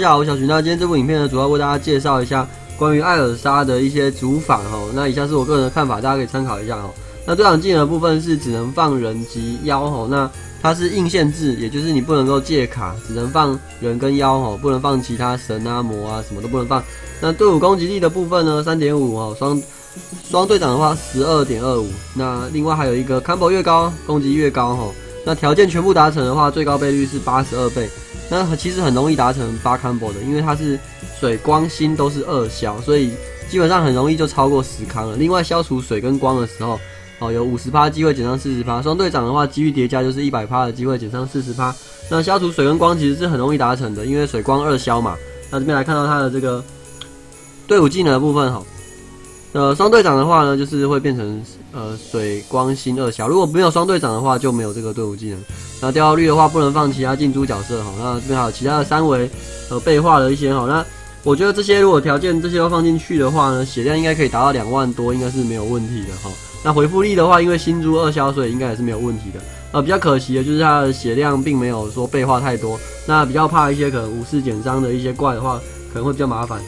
大家好，我是小徐。那今天这部影片呢，主要为大家介绍一下关于艾尔莎的一些主法哈。那以下是我个人的看法，大家可以参考一下哈。那对场技能的部分是只能放人及妖哈，那它是硬限制，也就是你不能够借卡，只能放人跟妖哈，不能放其他神啊魔啊，什么都不能放。那队伍攻击力的部分呢，三点五哦，双双队长的话十二点二五。那另外还有一个 combo 越高，攻击越高哈。那条件全部达成的话，最高倍率是八十二倍。那其实很容易达成八康博的，因为它是水光星都是二消，所以基本上很容易就超过十康了。另外消除水跟光的时候，哦有五十趴机会减上四十趴。双队长的话，机遇叠加就是一百趴的机会减上四十趴。那消除水跟光其实是很容易达成的，因为水光二消嘛。那这边来看到它的这个队伍技能的部分哈。呃，双队长的话呢，就是会变成呃水光星二小。如果没有双队长的话，就没有这个队伍技能。那掉率的话，不能放其他进猪角色哈。那这边还有其他的三维呃背化的一些哈。那我觉得这些如果条件这些都放进去的话呢，血量应该可以达到两万多，应该是没有问题的哈。那回复力的话，因为新猪二消，所以应该也是没有问题的。呃，比较可惜的就是它的血量并没有说背化太多。那比较怕一些可能五四减伤的一些怪的话，可能会比较麻烦。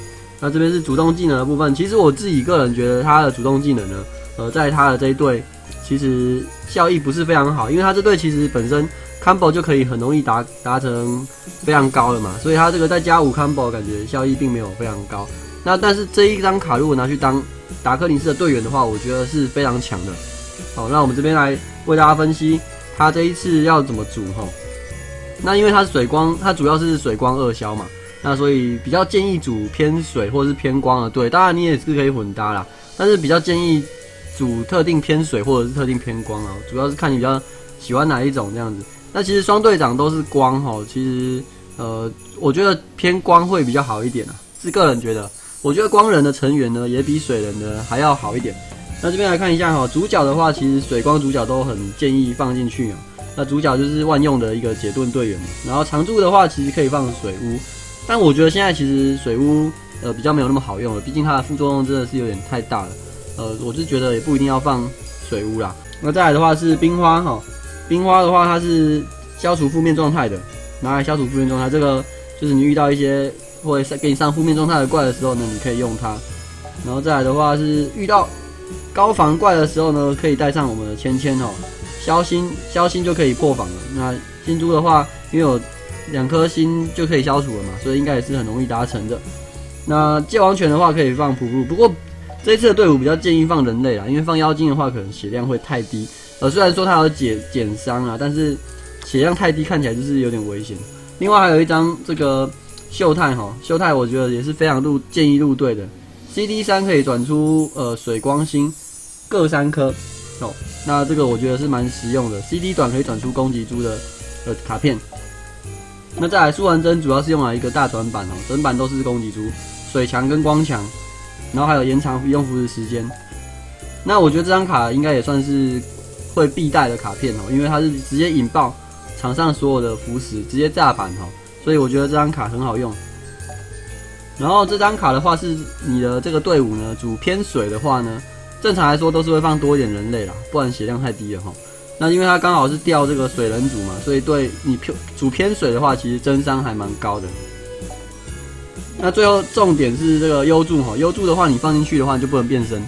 那这边是主动技能的部分，其实我自己个人觉得他的主动技能呢，呃，在他的这一队其实效益不是非常好，因为他这队其实本身 combo 就可以很容易达达成非常高了嘛，所以他这个再加五 combo 感觉效益并没有非常高。那但是这一张卡如果拿去当达克林斯的队员的话，我觉得是非常强的。好，那我们这边来为大家分析他这一次要怎么组哈。那因为它是水光，它主要是水光二消嘛。那所以比较建议组偏水或者是偏光的队，当然你也是可以混搭啦，但是比较建议组特定偏水或者是特定偏光啊，主要是看你比较喜欢哪一种这样子。那其实双队长都是光哈，其实呃，我觉得偏光会比较好一点啊，是个人觉得。我觉得光人的成员呢，也比水人的还要好一点。那这边来看一下哈，主角的话，其实水光主角都很建议放进去啊。那主角就是万用的一个解盾队员嘛，然后常驻的话，其实可以放水屋。但我觉得现在其实水屋呃比较没有那么好用了，毕竟它的副作用真的是有点太大了。呃，我是觉得也不一定要放水屋啦。那再来的话是冰花哈，冰花的话它是消除负面状态的，拿来消除负面状态。这个就是你遇到一些会给你上负面状态的怪的时候呢，你可以用它。然后再来的话是遇到高防怪的时候呢，可以带上我们的芊芊哦，消心消心就可以破防了。那金珠的话，因为有两颗星就可以消除了嘛，所以应该也是很容易达成的。那界王拳的话可以放普布，不过这一次的队伍比较建议放人类啦，因为放妖精的话可能血量会太低。呃，虽然说它有减减伤啊，但是血量太低看起来就是有点危险。另外还有一张这个秀泰哈，秀泰我觉得也是非常入建议入队的。CD 三可以转出呃水光星各三颗哦，那这个我觉得是蛮实用的。CD 短可以转出攻击珠的呃卡片。那再来，舒完针主要是用来一个大转板哦，整板都是攻击珠，水墙跟光墙，然后还有延长用符的时间。那我觉得这张卡应该也算是会必带的卡片哦，因为它是直接引爆场上所有的符石，直接炸板哦，所以我觉得这张卡很好用。然后这张卡的话是你的这个队伍呢，主偏水的话呢，正常来说都是会放多一点人类啦，不然血量太低了哈。那因为它刚好是掉这个水人组嘛，所以对你偏主偏水的话，其实真伤还蛮高的。那最后重点是这个优助哈，优助的话你放进去的话就不能变身，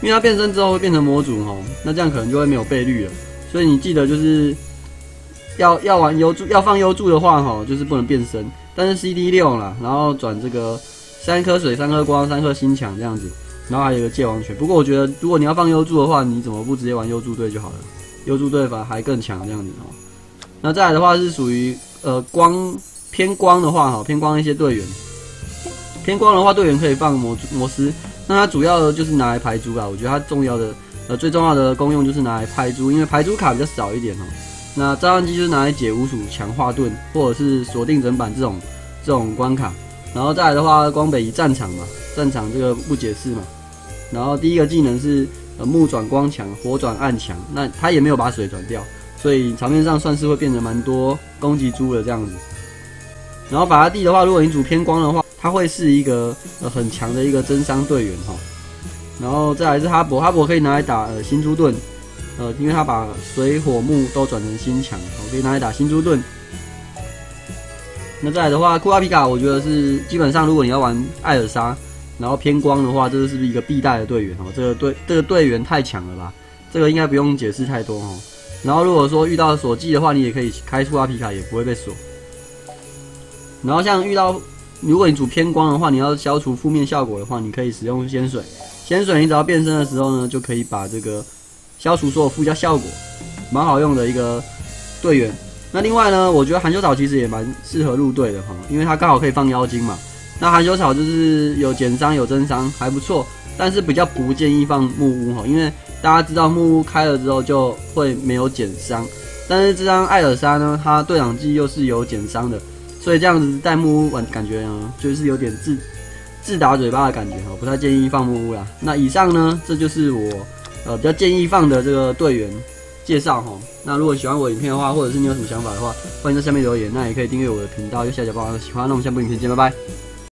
因为它变身之后会变成魔主哈，那这样可能就会没有倍率了。所以你记得就是要要玩优助要放优助的话哈，就是不能变身，但是 CD 六啦，然后转这个三颗水三颗光三颗心墙这样子，然后还有一个界王权。不过我觉得如果你要放优助的话，你怎么不直接玩优助队就好了？优助队法还更强这样子哦，那再来的话是属于呃光偏光的话哈，偏光一些队员，偏光的话队员可以放魔魔师，那它主要的就是拿来排珠啊，我觉得它重要的呃最重要的功用就是拿来排珠，因为排珠卡比较少一点哦。那召唤机就是拿来解无鼠强化盾或者是锁定整版这种这种关卡，然后再来的话光北移战场嘛，战场这个不解释嘛，然后第一个技能是。呃，木转光墙，火转暗墙，那它也没有把水转掉，所以场面上算是会变得蛮多攻击珠的这样子。然后法拉第的话，如果你主偏光的话，它会是一个呃很强的一个增伤队员哈。然后再来是哈勃，哈勃可以拿来打呃新猪盾，呃，因为它把水火木都转成新墙，可以拿来打新猪盾。那再来的话，库拉皮卡，我觉得是基本上如果你要玩艾尔莎，然后偏光的话，这个是不是一个必带的队员哦？这个队这个队员太强了吧？这个应该不用解释太多哦。然后如果说遇到锁技的话，你也可以开出阿皮卡，也不会被锁。然后像遇到如果你主偏光的话，你要消除负面效果的话，你可以使用仙水。仙水你只要变身的时候呢，就可以把这个消除所有附加效果，蛮好用的一个队员。那另外呢，我觉得含羞草其实也蛮适合入队的哈，因为它刚好可以放妖精嘛。那含羞草就是有减伤有增伤，还不错，但是比较不建议放木屋哈，因为大家知道木屋开了之后就会没有减伤，但是这张艾尔莎呢，它对讲机又是有减伤的，所以这样子带木屋玩感觉呢，就是有点自自打嘴巴的感觉哈，不太建议放木屋啦。那以上呢，这就是我呃比较建议放的这个队员。介绍哈，那如果喜欢我影片的话，或者是你有什么想法的话，欢迎在下面留言。那也可以订阅我的频道，右下角帮我喜欢。那我们下部影片见，拜拜。